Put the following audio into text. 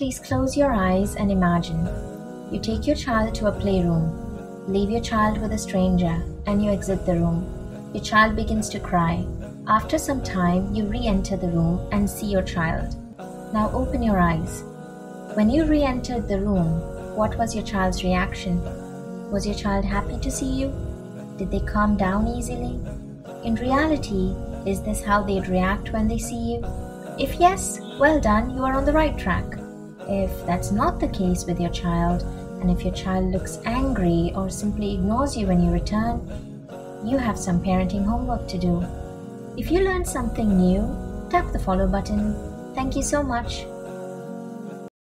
Please close your eyes and imagine. You take your child to a playroom, leave your child with a stranger, and you exit the room. Your child begins to cry. After some time, you re enter the room and see your child. Now open your eyes. When you re entered the room, what was your child's reaction? Was your child happy to see you? Did they calm down easily? In reality, is this how they'd react when they see you? If yes, well done, you are on the right track. If that's not the case with your child, and if your child looks angry or simply ignores you when you return, you have some parenting homework to do. If you learned something new, tap the follow button. Thank you so much.